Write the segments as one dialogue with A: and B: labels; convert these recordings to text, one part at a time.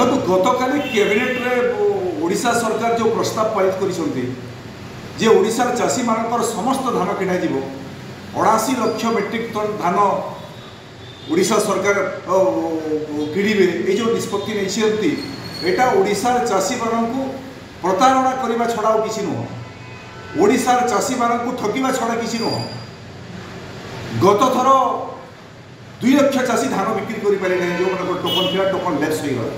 A: দেখুন গতকালি ক্যাবিনেটরে ওড়িশা সরকার যে প্রস্তাব পারিত করেছেন যে ওড়িশার চাষী মানকর সমস্ত ধান কিনা যাব অনাশি লক্ষ মেট্রিক টন ধান ওড়িশা সরকার কিণবে এই যে নিষ্পতি নিয়েছেন এটা ওড়িশার চাষী মানুষ প্রতারণা করা ছড়া কিছু নুহ ওড়িশার চাষী মানুষ ঠকিবা ছড়া কিছু নুহ গত থর দুই লক্ষ চাষী ধান বিক্রি করে পারে না যে টোকন ଥିଲା ଟୋକନ୍ ଲେସ୍ ହୋଇଗଲା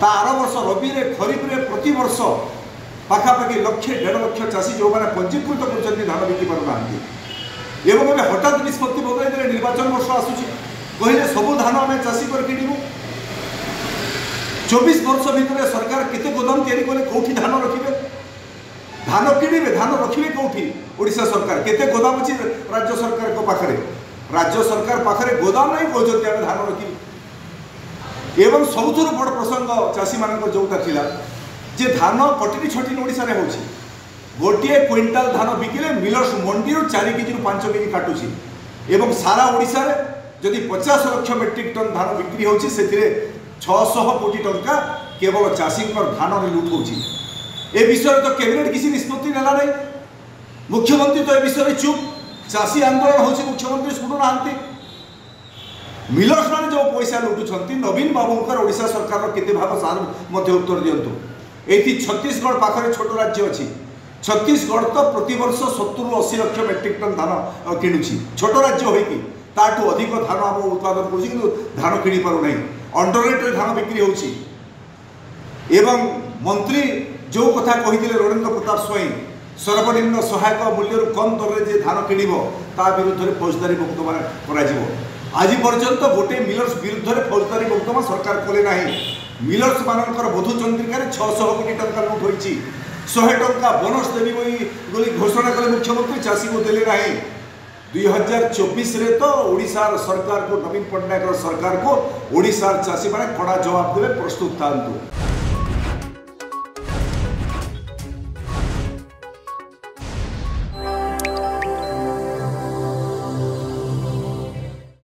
A: ବା ଆର ବର୍ଷ ରବିରେ ଖରିଫରେ ପ୍ରତିବର୍ଷ ପାଖାପାଖି ଲକ୍ଷେ ଦେଢ଼ ଲକ୍ଷ ଚାଷୀ ଯେଉଁମାନେ ପଞ୍ଜୀକୃତ କରୁଛନ୍ତି ଧାନ ବିକି ପାରୁନାହାନ୍ତି ଏବଂ ଏବେ ହଠାତ୍ ନିଷ୍ପତ୍ତି ବଦଳାଇଦେଲେ ନିର୍ବାଚନ ବର୍ଷ ଆସୁଛି କହିଲେ ସବୁ ଧାନ ଆମେ ଚାଷୀ କରି କିଣିବୁ ଚବିଶ ବର୍ଷ ଭିତରେ ସରକାର କେତେ ଗୋଦାମ ତିଆରି କଲେ କେଉଁଠି ଧାନ ରଖିବେ ଧାନ କିଣିବେ ଧାନ ରଖିବେ କେଉଁଠି ଓଡ଼ିଶା ସରକାର କେତେ ଗୋଦାମ ଅଛି ରାଜ୍ୟ ସରକାରଙ୍କ ପାଖରେ ରାଜ୍ୟ ସରକାର ପାଖରେ ଗୋଦାମ ନାହିଁ କହୁଛନ୍ତି ଆମେ ଧାନ ରଖିବୁ ଏବଂ ସବୁଥିରୁ ବଡ଼ ପ୍ରସଙ୍ଗ ଚାଷୀମାନଙ୍କର ଯେଉଁଟା ଥିଲା ଯେ ଧାନ କଟିନି ଛଟିନି ଓଡ଼ିଶାରେ ହେଉଛି ଗୋଟିଏ କ୍ୱିଣ୍ଟାଲ ଧାନ ବିକିଲେ ମିଲର୍ସ ମଣ୍ଡିରୁ ଚାରି କେଜିରୁ ପାଞ୍ଚ କେଜି କାଟୁଛି ଏବଂ ସାରା ଓଡ଼ିଶାରେ ଯଦି ପଚାଶ ଲକ୍ଷ ମେଟ୍ରିକ୍ ଟନ୍ ଧାନ ବିକ୍ରି ହେଉଛି ସେଥିରେ ଛଅଶହ କୋଟି ଟଙ୍କା କେବଳ ଚାଷୀଙ୍କର ଧାନରେ ଲୁଟ୍ ହେଉଛି ଏ ବିଷୟରେ ତ କ୍ୟାବିନେଟ୍ କିଛି ନିଷ୍ପତ୍ତି ନେଲା ନାହିଁ ମୁଖ୍ୟମନ୍ତ୍ରୀ ତ ଏ ବିଷୟରେ ଚୁପ୍ ଚାଷୀ ଆନ୍ଦୋଳନ ହେଉଛି ମୁଖ୍ୟମନ୍ତ୍ରୀ ଶୁଣୁନାହାନ୍ତି ମିଲର୍ସମାନେ ଯେଉଁ ପଇସା ଲୁଟୁଛନ୍ତି ନବୀନ ବାବୁଙ୍କର ଓଡ଼ିଶା ସରକାରର କେତେ ଭାଗ ସାର୍ ମଧ୍ୟ ଉତ୍ତର ଦିଅନ୍ତୁ ଏଇଠି ଛତିଶଗଡ଼ ପାଖରେ ଛୋଟ ରାଜ୍ୟ ଅଛି ଛତିଶଗଡ଼ ତ ପ୍ରତିବର୍ଷ ସତୁରୁ ଅଶୀ ଲକ୍ଷ ମେଟ୍ରିକ୍ ଟନ୍ ଧାନ କିଣୁଛି ଛୋଟ ରାଜ୍ୟ ହୋଇକି ତାଠୁ ଅଧିକ ଧାନ ଆମ ଉତ୍ପାଦନ କରୁଛି କିନ୍ତୁ ଧାନ କିଣିପାରୁନାହିଁ ଅଣ୍ଡର ରେଟ୍ରେ ଧାନ ବିକ୍ରି ହେଉଛି ଏବଂ ମନ୍ତ୍ରୀ ଯେଉଁ କଥା କହିଥିଲେ ରଣେନ୍ଦ୍ର ପ୍ରତାପ ସ୍ୱାଇଁ ସର୍ବନିମ୍ନ ସହାୟକ ମୂଲ୍ୟରୁ କମ୍ ଦରରେ ଯେ ଧାନ କିଣିବ ତା ବିରୁଦ୍ଧରେ ଫୌଜଦାରୀ ମୋକଦ୍ଦମା କରାଯିବ आज पर्यटन गोटे मिलर्स विरुद्ध फौजदारी मकदमा सरकार कले मिलर्स मानक बधु चंद्रिका छःश कोटी टाइम लुट होती शहे टाँचा बोनस देवी घोषणा कले मुख्यमंत्री चाषी को देना दुई हजार चौबीस तो ओडार सरकार को नवीन पट्टनायक सरकार को ओडार चाषी मैंने कड़ा जवाब देवे प्रस्तुत था